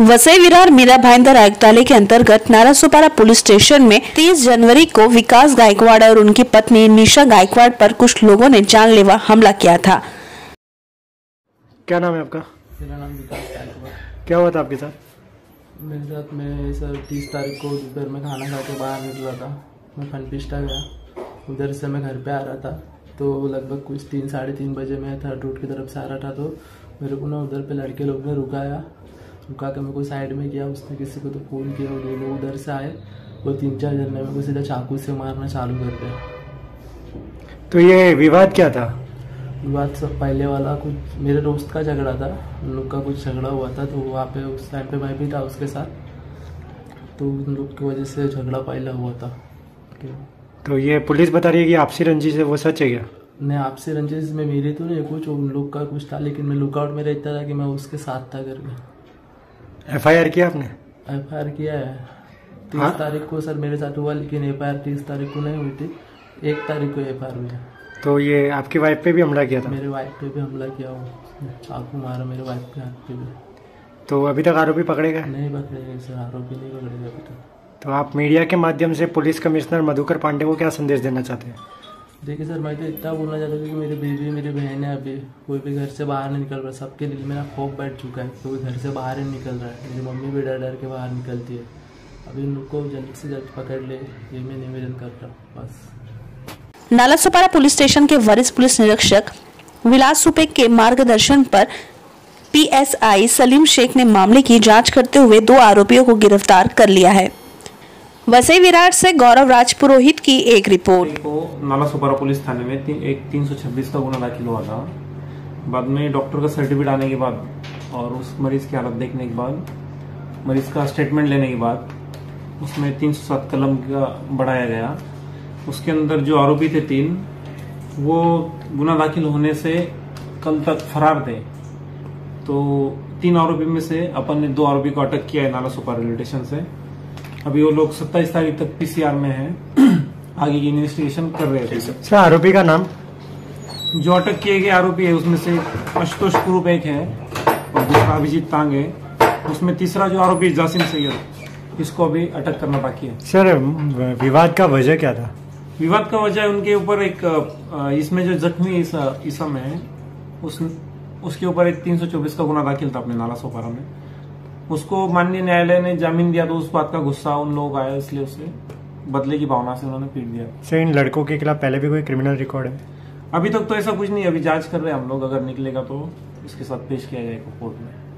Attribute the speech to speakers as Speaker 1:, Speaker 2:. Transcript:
Speaker 1: वसई विरार मीरा भाईंदर आयुक्तालय के अंतर्गत नारासोपारा पुलिस स्टेशन में 30 जनवरी को विकास गायकवाड़ और उनकी पत्नी निशा गायकवाड़ पर कुछ लोगों ने जानलेवा हमला किया था।
Speaker 2: क्या नाम है आपका?
Speaker 3: मेरा नाम विकास गायकवाड़।
Speaker 2: क्या हुआ था आपके साथ?
Speaker 3: मेरे साथ मैं सर तीस तारीख को दोपहर में खाना खा के बाहर निकला था। मैं फनपिस्टा गया। उधर से मैं घर पे आ रहा था। तो लगभग कुछ तीन साढ़े तीन बजे मैं थर्ड रोड की तरफ़ से आ रहा था। तो मेरे को ना उधर पे लड़के लोग ने रुकाया। रुका के मेरे को साइड में किया उसने किसी को तो फ़ोन किया वो लोग उधर से आए। वो तीन चार जन ने मेरे को सीधा चाकू से मारना चालू कर दिया।
Speaker 2: तो ये विवाद क्या था?
Speaker 3: विवाद सब पहले वाला कुछ मेरे दोस्त का झगड़ा था। उन लोग का कुछ झगड़ा हुआ था तो वहाँ पे उस टाइम पे मैं भी था उसके साथ। तो उन लोग की वजह से झगड़ा पहले हुआ था।
Speaker 2: तो ये पुलिस बता रही है कि आपसी रंजिश है वो सच है क्या?
Speaker 3: नहीं आपसे रंजिश में मेरी तो नहीं कुछ उन लोग का कुछ था लेकिन मैं लुकआउट में रहता था कि मैं उसके साथ था करके
Speaker 2: एफ़ आई आर किया आपने?
Speaker 3: एफआईआर किया है। तीस
Speaker 2: हाँ?
Speaker 3: तारीख को सर मेरे साथ हुआ लेकिन एफ़ आई आर तीस तारीख को नहीं हुई थी। एक तारीख को एफ़ आई आर हुई है।
Speaker 2: तो ये आपकी वाइफ पे भी हमला किया था?
Speaker 3: मेरे वाइफ पे भी हमला किया चाकू मारा मेरे वाइफ के हाथ पे भी।
Speaker 2: तो अभी तक आरोपी पकड़ेगा
Speaker 3: नहीं पकड़ेगा सर आरोपी नहीं पकड़ेगा अभी तक।
Speaker 2: तो आप मीडिया के माध्यम से पुलिस कमिश्नर मधुकर पांडे को क्या संदेश देना चाहते हैं?
Speaker 3: देखिए सर मैं तो इतना बोलना चाहता हूँ कि मेरी बीवी मेरी बहन है अभी। कोई भी घर से बाहर नहीं निकल रहा। सबके दिल में ना खौफ बैठ चुका है कोई घर से बाहर ही निकल रहा है। मेरी मम्मी भी डर डर के बाहर निकलती है। अभी इन लोग को जल्द से जल्द पकड़ ले, ये मैं निवेदन कर रहा हूँ, बस।
Speaker 1: नालासोपारा पुलिस स्टेशन के वरिष्ठ पुलिस निरीक्षक विलास सुपे के मार्गदर्शन पर पीएसआई सलीम शेख ने मामले की जाँच करते हुए दो आरोपियों को गिरफ़्तार कर लिया है। वसई विराट से गौरव राजपुरोहित की एक रिपोर्ट।
Speaker 4: को नाला सुपारा पुलिस थाने में ती, एक तीन सौ छब्बीस का गुना दाखिल हुआ था। बाद में डॉक्टर का सर्टिफिकेट आने के बाद और उस मरीज़ की हालत देखने के बाद मरीज़ का स्टेटमेंट लेने के बाद उसमें तीन सौ सात कलम का बढ़ाया गया। उसके अंदर जो आरोपी थे तीन वो गुना दाखिल होने से कल तक फरार थे। तो तीन आरोपी में से अपन ने दो आरोपी को अटक किया है नाला सुपारा रेलवे स्टेशन से। अभी वो लोग सत्ताईस तारीख तक पीसीआर में है। आगे की इन्वेस्टिगेशन कर रहे थे।
Speaker 2: सर आरोपी का नाम?
Speaker 4: जो अटक किए गए आरोपी है उसमें से आशुतोष कुरूप एक है और दूसरा अभिजीत तांग है उसमें तीसरा जो आरोपी जासिम सैयद इसको अभी अटक करना बाकी है।
Speaker 2: सर विवाद का वजह क्या था?
Speaker 4: विवाद का वजह उनके ऊपर एक इसमें जो जख्मी इस, इसम है उस उसके ऊपर एक 324 का गुना दाखिल था अपने नाला सोपारा में। उसको माननीय न्यायालय ने ज़मीन दिया तो उस बात का गुस्सा उन लोग आया इसलिए उसे बदले की भावना से उन्होंने पीट दिया।
Speaker 2: सर इन लड़कों के खिलाफ पहले भी कोई क्रिमिनल रिकॉर्ड है?
Speaker 4: अभी तक तो ऐसा कुछ नहीं अभी जाँच कर रहे हैं हम लोग। अगर निकलेगा तो इसके साथ पेश किया जाएगा कोर्ट में।